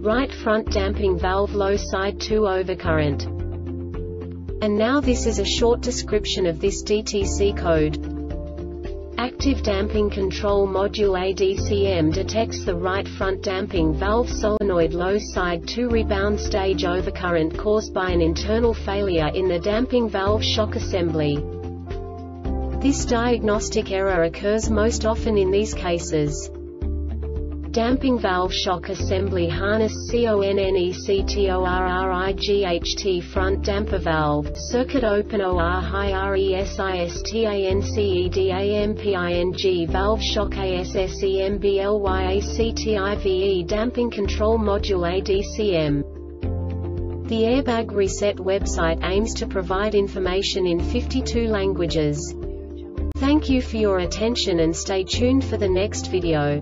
right front damping valve low side 2 overcurrent. And now this is a short description of this DTC code. Active Damping Control Module ADCM detects the right front damping valve solenoid low side 2 rebound stage overcurrent caused by an internal failure in the damping valve shock assembly. This diagnostic error occurs most often in these cases damping valve shock assembly harness CONNECTORRIGHT front damper valve, circuit open OR high RESISTANCEDAMPING valve shock ASSEMBLYACTIVE damping control module ADCM. The Airbag Reset website aims to provide information in 52 languages. Thank you for your attention and stay tuned for the next video.